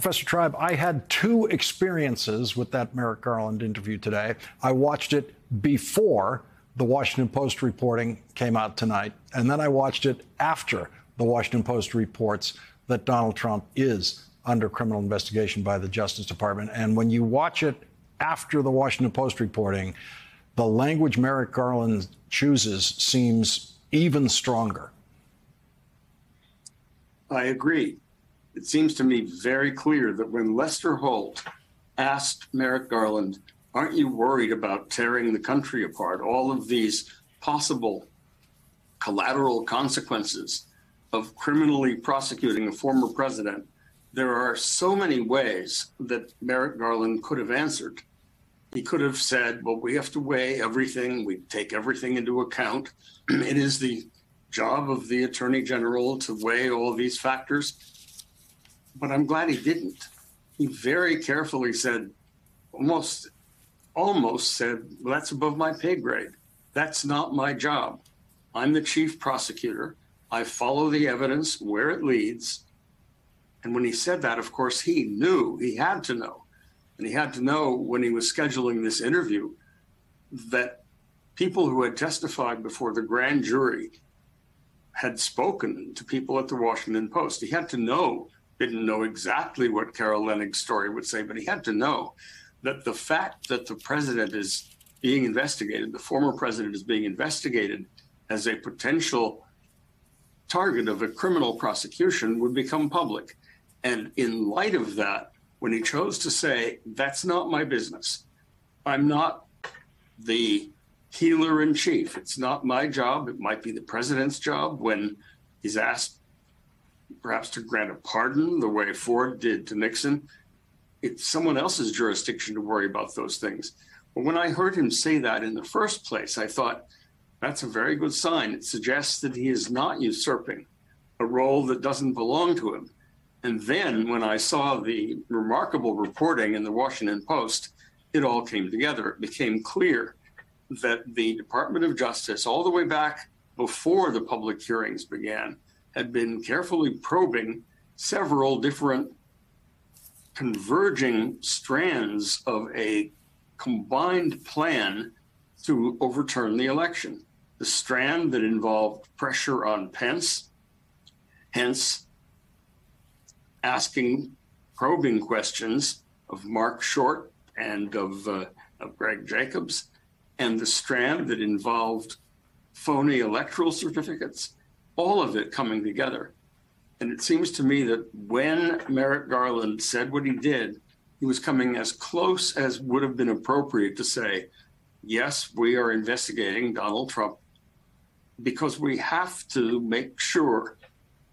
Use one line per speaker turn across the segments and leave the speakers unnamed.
Professor Tribe, I had two experiences with that Merrick Garland interview today. I watched it before the Washington Post reporting came out tonight, and then I watched it after the Washington Post reports that Donald Trump is under criminal investigation by the Justice Department. And when you watch it after the Washington Post reporting, the language Merrick Garland chooses seems even stronger.
I agree. It seems to me very clear that when Lester Holt asked Merrick Garland, Aren't you worried about tearing the country apart? All of these possible collateral consequences of criminally prosecuting a former president. There are so many ways that Merrick Garland could have answered. He could have said, Well, we have to weigh everything, we take everything into account. it is the job of the attorney general to weigh all these factors. But I'm glad he didn't. He very carefully said, almost, almost said, well, that's above my pay grade. That's not my job. I'm the chief prosecutor. I follow the evidence where it leads. And when he said that, of course, he knew, he had to know. And he had to know when he was scheduling this interview that people who had testified before the grand jury had spoken to people at the Washington Post. He had to know, didn't know exactly what Carol Leonnig's story would say, but he had to know that the fact that the president is being investigated, the former president is being investigated as a potential target of a criminal prosecution would become public. And in light of that, when he chose to say, that's not my business, I'm not the healer in chief. It's not my job. It might be the president's job when he's asked perhaps to grant a pardon the way Ford did to Nixon. It's someone else's jurisdiction to worry about those things. But when I heard him say that in the first place, I thought that's a very good sign. It suggests that he is not usurping a role that doesn't belong to him. And then when I saw the remarkable reporting in the Washington Post, it all came together. It became clear that the Department of Justice, all the way back before the public hearings began, had been carefully probing several different converging strands of a combined plan to overturn the election. The strand that involved pressure on Pence, hence asking probing questions of Marc Short and of, uh, of Greg Jacobs, and the strand that involved phony electoral certificates, all of it coming together. And it seems to me that when Merrick Garland said what he did, he was coming as close as would have been appropriate to say, yes, we are investigating Donald Trump because we have to make sure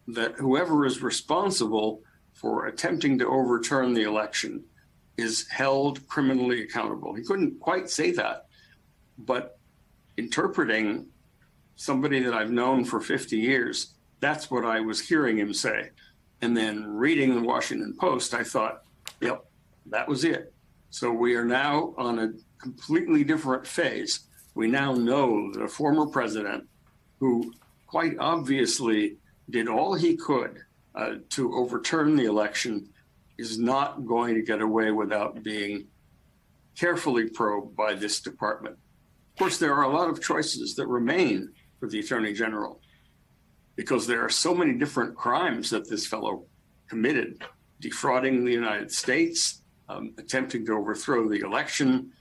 that whoever is responsible for attempting to overturn the election is held criminally accountable. He couldn't quite say that, but interpreting somebody that I've known for 50 years, that's what I was hearing him say. And then reading the Washington Post, I thought, yep, that was it. So we are now on a completely different phase. We now know that a former president who quite obviously did all he could uh, to overturn the election is not going to get away without being carefully probed by this department. Of course, there are a lot of choices that remain for the attorney general because there are so many different crimes that this fellow committed defrauding the United States, um, attempting to overthrow the election,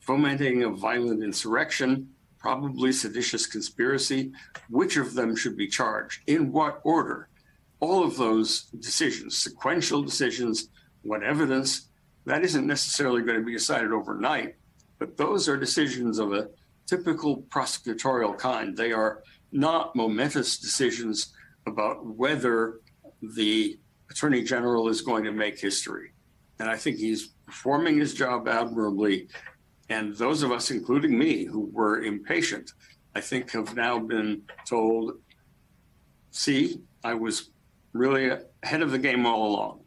fomenting a violent insurrection, probably seditious conspiracy. Which of them should be charged? In what order? all of those decisions, sequential decisions, what evidence, that isn't necessarily going to be decided overnight, but those are decisions of a typical prosecutorial kind. They are not momentous decisions about whether the attorney general is going to make history. And I think he's performing his job admirably. And those of us, including me, who were impatient, I think have now been told, see, I was really ahead of the game all along.